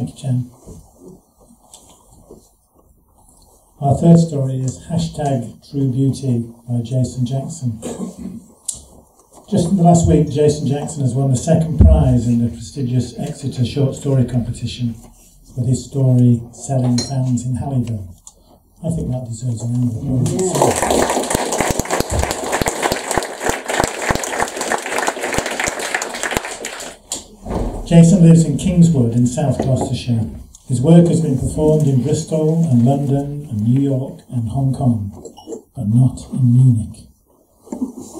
Thank you, Jan. Our third story is hashtag True Beauty by Jason Jackson. Just in the last week, Jason Jackson has won the second prize in the prestigious Exeter Short Story Competition with his story Selling Fans in Halliwell. I think that deserves a round of applause. Jason lives in Kingswood in South Gloucestershire. His work has been performed in Bristol and London and New York and Hong Kong, but not in Munich.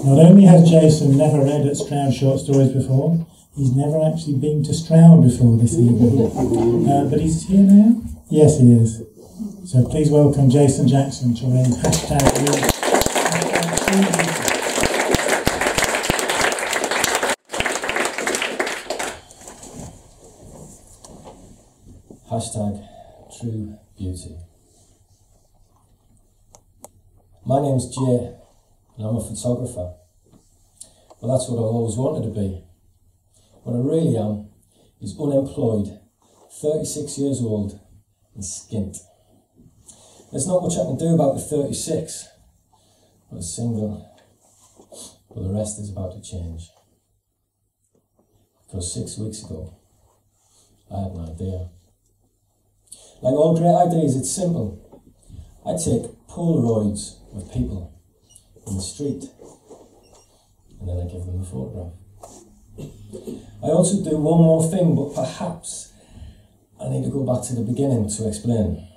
Not only has Jason never read at Stroud short stories before, he's never actually been to Stroud before this evening. Uh, but he's here now? Yes, he is. So please welcome Jason Jackson to read hashtag. hashtag Hashtag True Beauty. My name's Jay, and I'm a photographer. Well, that's what I've always wanted to be. What I really am is unemployed, 36 years old, and skint. There's not much I can do about the 36, but single, but the rest is about to change. Because six weeks ago, I had an idea. Like all great ideas, it's simple. I take Polaroids of people in the street and then I give them a photograph. I also do one more thing, but perhaps I need to go back to the beginning to explain.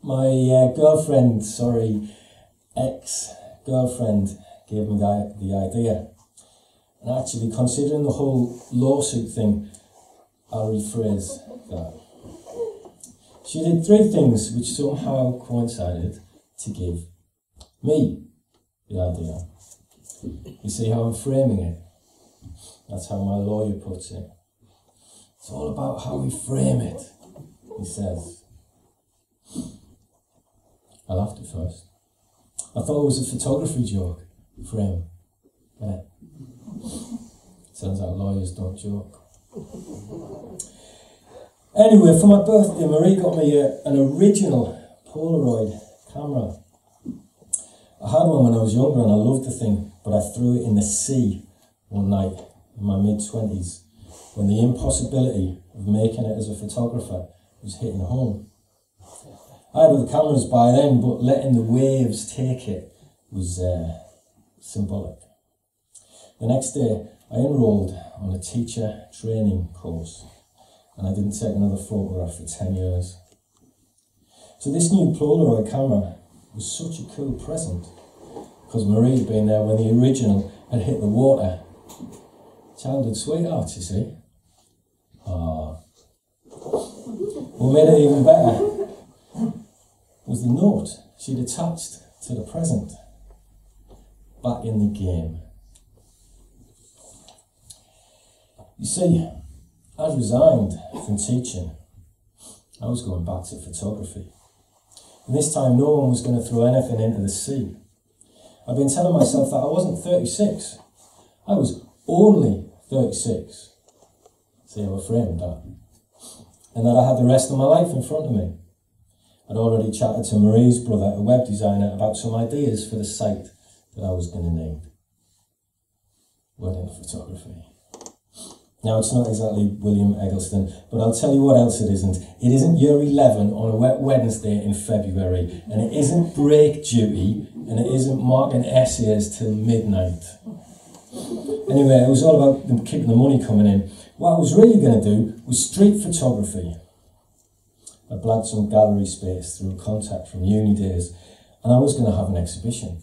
My uh, girlfriend, sorry, ex girlfriend, gave me the, the idea. And actually, considering the whole lawsuit thing, I'll rephrase that. She did three things which somehow coincided to give me the idea. You see how I'm framing it? That's how my lawyer puts it. It's all about how we frame it, he says. I laughed at first. I thought it was a photography joke. Frame. Yeah. Turns out lawyers don't joke. Anyway, for my birthday, Marie got me a, an original Polaroid camera. I had one when I was younger and I loved the thing, but I threw it in the sea one night in my mid 20s when the impossibility of making it as a photographer was hitting home. I had other cameras by then, but letting the waves take it was uh, symbolic. The next day, I enrolled on a teacher training course and I didn't take another photograph for 10 years. So this new Polaroid camera was such a cool present because Marie had been there when the original had hit the water. Childhood sweetheart, you see. Ah. What made it even better was the note she'd attached to the present. Back in the game. You see, I'd resigned from teaching. I was going back to photography. And this time, no one was going to throw anything into the sea. I've been telling myself that I wasn't 36. I was only 36. See I framed that? And that I had the rest of my life in front of me. I'd already chatted to Marie's brother, a web designer, about some ideas for the site that I was going to name. Wedding photography. Now, it's not exactly William Eggleston, but I'll tell you what else it isn't. It isn't year 11 on a wet Wednesday in February, and it isn't break duty, and it isn't marking essays till midnight. Anyway, it was all about keeping the money coming in. What I was really going to do was street photography. I blagged some gallery space through a contact from uni days, and I was going to have an exhibition.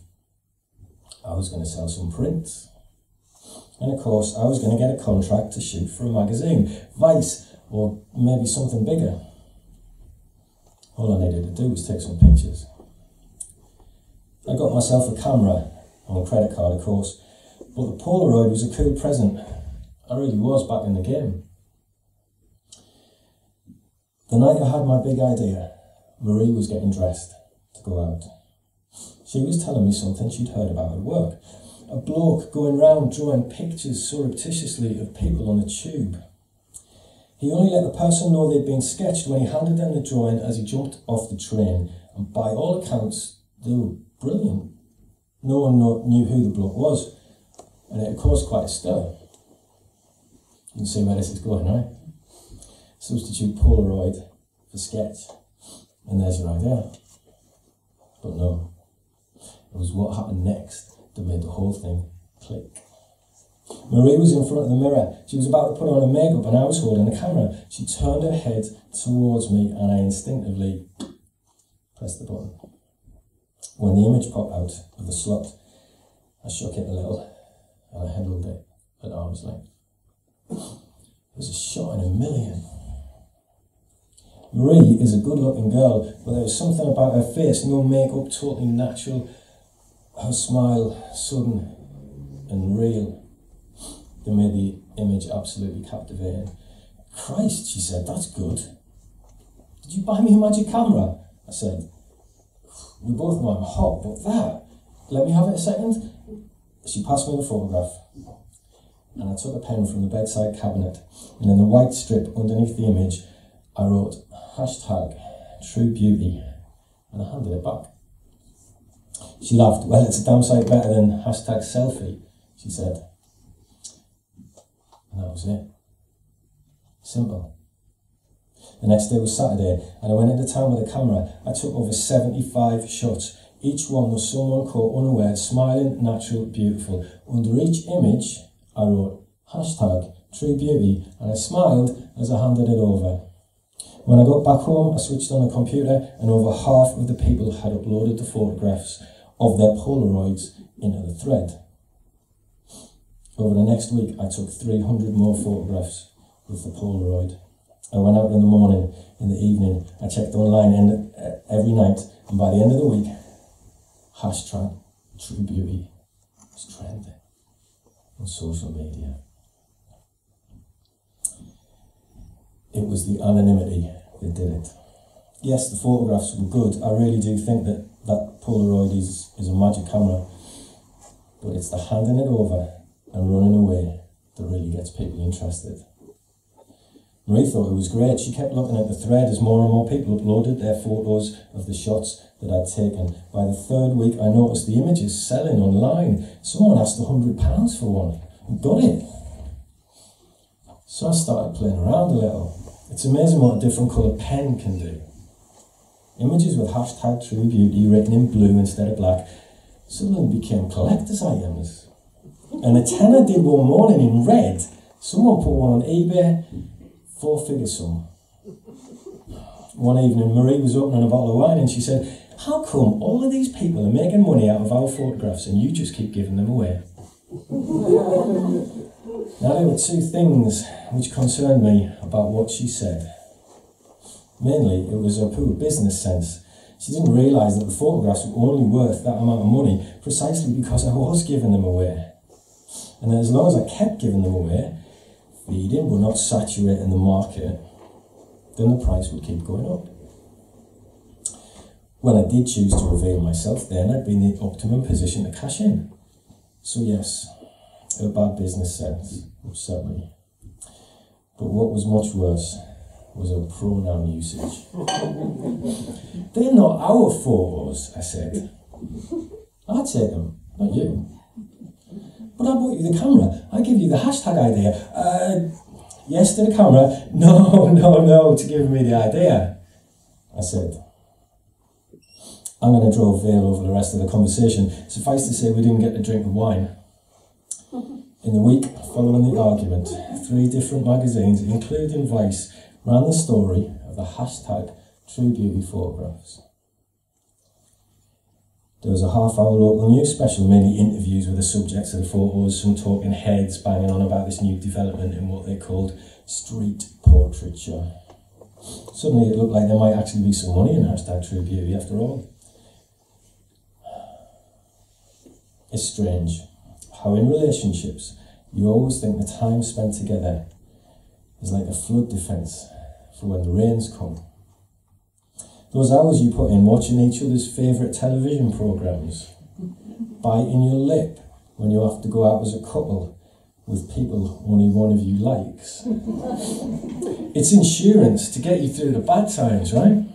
I was going to sell some prints. And of course, I was going to get a contract to shoot for a magazine, Vice, or maybe something bigger. All I needed to do was take some pictures. I got myself a camera on a credit card, of course, but the Polaroid was a cool present. I really was back in the game. The night I had my big idea, Marie was getting dressed to go out. She was telling me something she'd heard about at work a bloke going round drawing pictures surreptitiously of people on a tube. He only let the person know they'd been sketched when he handed them the drawing as he jumped off the train, and by all accounts, they were brilliant. No one knew who the bloke was, and it caused quite a stir. You can see where this is going, right? Substitute Polaroid for sketch, and there's your idea. But no, it was what happened next that made the whole thing click. Marie was in front of the mirror. She was about to put on her makeup and I was holding the camera. She turned her head towards me and I instinctively pressed the button. When the image popped out of the slot, I shook it a little and I handled it at arm's length. It was a shot in a million. Marie is a good looking girl, but there was something about her face, no makeup, totally natural, her smile sudden and real that made the image absolutely captivating. Christ, she said, that's good. Did you buy me a magic camera? I said, we both know I'm hot, but that, let me have it a second. She passed me the photograph, and I took a pen from the bedside cabinet, and in the white strip underneath the image, I wrote hashtag true beauty, and I handed it back. She laughed. Well, it's a damn sight better than hashtag selfie, she said. And that was it. Simple. The next day was Saturday, and I went into town with a camera. I took over 75 shots. Each one was someone caught unaware, smiling, natural, beautiful. Under each image, I wrote hashtag true beauty, and I smiled as I handed it over. When I got back home, I switched on the computer, and over half of the people had uploaded the photographs of their Polaroids into the thread. Over the next week, I took 300 more photographs with the Polaroid. I went out in the morning, in the evening, I checked online and, uh, every night, and by the end of the week, hashtag True Beauty was trending on social media. It was the anonymity that did it. Yes, the photographs were good. I really do think that that Polaroid is, is a magic camera, but it's the handing it over and running away that really gets people interested. Marie thought it was great. She kept looking at the thread as more and more people uploaded their photos of the shots that I'd taken. By the third week, I noticed the images selling online. Someone asked £100 for one and got it. So I started playing around a little. It's amazing what a different colour pen can do. Images with hashtag true beauty written in blue instead of black suddenly became collector's items. And a tenner did one morning in red. Someone put one on eBay, four figure sum. One evening, Marie was opening a bottle of wine and she said, How come all of these people are making money out of our photographs and you just keep giving them away? now, there were two things which concerned me about what she said. Mainly, it was a poor business sense. She didn't realise that the photographs were only worth that amount of money precisely because I was giving them away. And as long as I kept giving them away, feeding but not saturating the market, then the price would keep going up. When I did choose to reveal myself, then I'd be in the optimum position to cash in. So yes, a bad business sense, certainly. But what was much worse was a pronoun usage. They're not our photos, I said. I take them, not you. But I bought you the camera. I give you the hashtag idea. Uh, yes to the camera. No, no, no, to give me the idea. I said. I'm going to draw a veil over the rest of the conversation. Suffice to say, we didn't get a drink of wine. In the week following the argument, three different magazines, including Vice, ran the story of the hashtag True Beauty photographs. There was a half hour local news special, mainly interviews with the subjects of the photos, some talking heads banging on about this new development in what they called street portraiture. Suddenly it looked like there might actually be some money in hashtag True Beauty after all. It's strange how in relationships you always think the time spent together is like a flood defence for when the rains come. Those hours you put in watching each other's favourite television programmes, biting your lip when you have to go out as a couple, with people only one of you likes. it's insurance to get you through the bad times, right?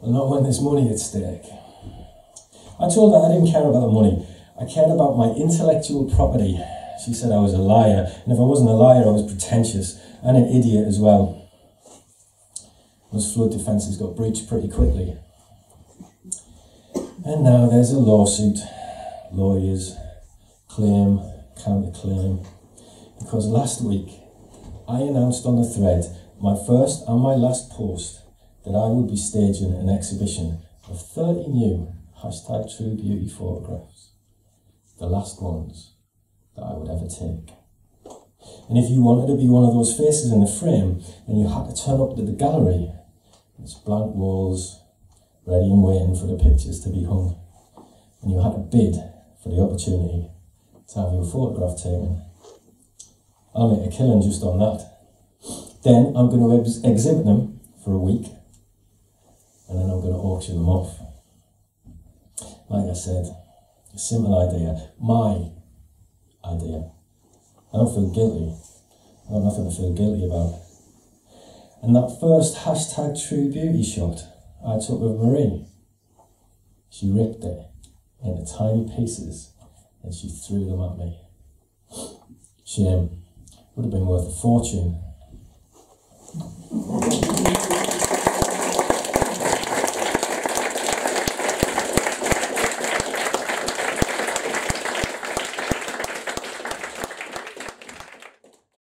Well, not when there's money at stake. I told her I didn't care about the money. I cared about my intellectual property. She said I was a liar, and if I wasn't a liar, I was pretentious and an idiot as well. Those flood defences got breached pretty quickly. And now there's a lawsuit. Lawyers claim, counterclaim. Because last week I announced on the thread my first and my last post that I would be staging an exhibition of 30 new hashtag true beauty photographs. The last ones that I would ever take. And if you wanted to be one of those faces in the frame, then you had to turn up to the gallery. It's blank walls, ready and waiting for the pictures to be hung. And you had to bid for the opportunity to have your photograph taken. I'll make a killing just on that. Then I'm going to ex- exhibit them for a week and then I'm going to auction them off. Like I said, a simple idea, my idea. I don't feel guilty. I've got nothing to feel guilty about. And that first hashtag true beauty shot I took with Marie, she ripped it into tiny pieces and she threw them at me. Shame. Would have been worth a fortune